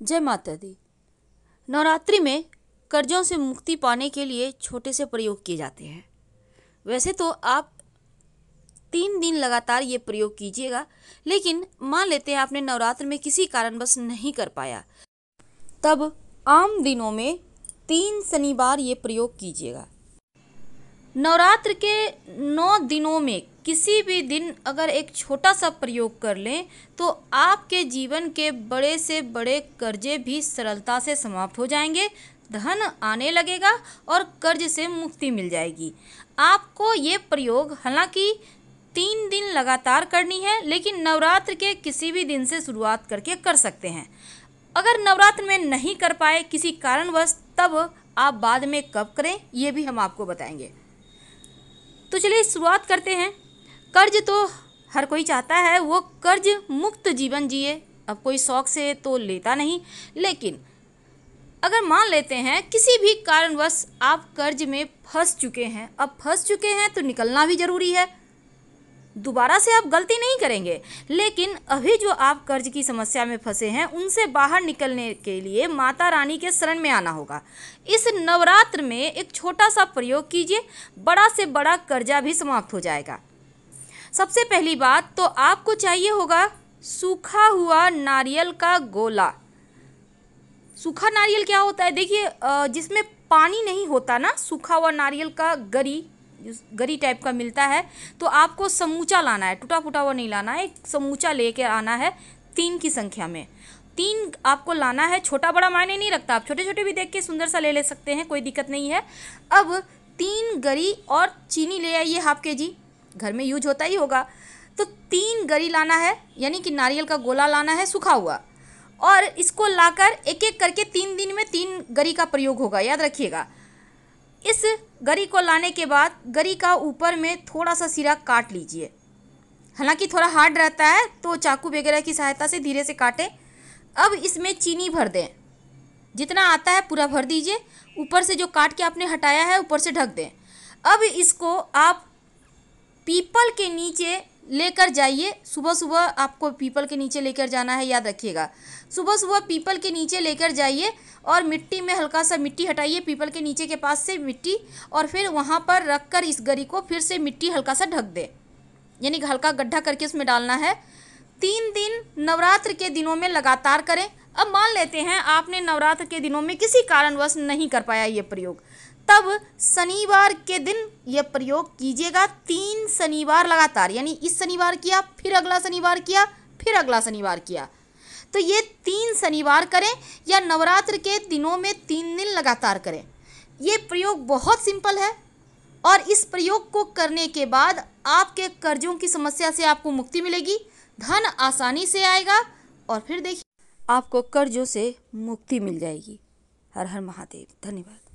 जय माता दी। नवरात्रि में कर्जों से मुक्ति पाने के लिए छोटे से प्रयोग किए जाते हैं। वैसे तो आप तीन दिन लगातार ये प्रयोग कीजिएगा, लेकिन मान लेते हैं आपने नवरात्र में किसी कारणवश नहीं कर पाया। तब आम दिनों में तीन शनिवार ये प्रयोग कीजिएगा। नवरात्र के नौ दिनों में किसी भी दिन अगर एक छोटा सा प्रयोग कर लें तो आपके जीवन के बड़े से बड़े कर्जे भी सरलता से समाप्त हो जाएँगे, धन आने लगेगा और कर्ज से मुक्ति मिल जाएगी। आपको ये प्रयोग, हालाँकि तीन दिन लगातार करनी है, लेकिन नवरात्र के किसी भी दिन से शुरुआत करके कर सकते हैं। अगर नवरात्र में नहीं कर पाए किसी कारणवश, तब आप बाद में कब करें, ये भी हम आपको बताएँगे। तो चलिए शुरुआत करते हैं। कर्ज तो हर कोई चाहता है, वो कर्ज मुक्त जीवन जिए। अब कोई शौक से तो लेता नहीं, लेकिन अगर मान लेते हैं, किसी भी कारणवश आप कर्ज में फंस चुके हैं, अब फंस चुके हैं तो निकलना भी ज़रूरी है। दोबारा से आप गलती नहीं करेंगे, लेकिन अभी जो आप कर्ज की समस्या में फंसे हैं, उनसे बाहर निकलने के लिए माता रानी के शरण में आना होगा। इस नवरात्र में एक छोटा सा प्रयोग कीजिए, बड़ा से बड़ा कर्जा भी समाप्त हो जाएगा। सबसे पहली बात तो आपको चाहिए होगा सूखा हुआ नारियल का गोला। सूखा नारियल क्या होता है? देखिए जिसमें पानी नहीं होता ना, सूखा हुआ नारियल का गरी गरी टाइप का मिलता है तो आपको समूचा लाना है टूटा फूटा हुआ नहीं लाना है, एक समूचा लेके आना है तीन की संख्या में। तीन आपको लाना है छोटा बड़ा मायने नहीं रखता, आप छोटे छोटे भी देख के सुंदर सा ले ले सकते हैं, कोई दिक्कत नहीं है। अब तीन गरी और चीनी ले आइए, हाफ़ के जी घर में यूज़ होता ही होगा। तो तीन गरी लाना है, यानी कि नारियल का गोला लाना है, सूखा हुआ। और इसको लाकर एक एक करके तीन दिन में तीन गरी का प्रयोग होगा, याद रखिएगा। इस गरी को लाने के बाद गरी का ऊपर में थोड़ा सा सिरा काट लीजिए। हालाँकि थोड़ा हार्ड रहता है तो चाकू वगैरह की सहायता से धीरे से काटें। अब इसमें चीनी भर दें। जितना आता है पूरा भर दीजिए। ऊपर से जो काट के आपने हटाया है, ऊपर से ढक दें। अब इसको आप के नीचे लेकर जाइए। सुबह सुबह आपको पीपल के नीचे लेकर जाना है, याद रखिएगा। सुबह सुबह पीपल के नीचे लेकर जाइए और मिट्टी में हल्का सा मिट्टी हटाइए पीपल के नीचे के पास से मिट्टी और फिर वहाँ पर रख कर इस गरी को फिर से मिट्टी हल्का सा ढक दे। यानी हल्का गड्ढा करके उसमें डालना है। तीन दिन नवरात्र के दिनों में लगातार करें। अब मान लेते हैं आपने नवरात्र के दिनों में किसी कारणवश नहीं कर पाया ये प्रयोग। तब शनिवार के दिन यह प्रयोग कीजिएगा। तीन शनिवार लगातार, यानी इस शनिवार किया, फिर अगला शनिवार किया, फिर अगला शनिवार किया। तो ये तीन शनिवार करें या नवरात्र के दिनों में तीन दिन लगातार करें। ये प्रयोग बहुत सिंपल है और इस प्रयोग को करने के बाद आपके कर्जों की समस्या से आपको मुक्ति मिलेगी। धन आसानी से आएगा और फिर देखिए आपको कर्जों से मुक्ति मिल जाएगी। हर हर महादेव। धन्यवाद।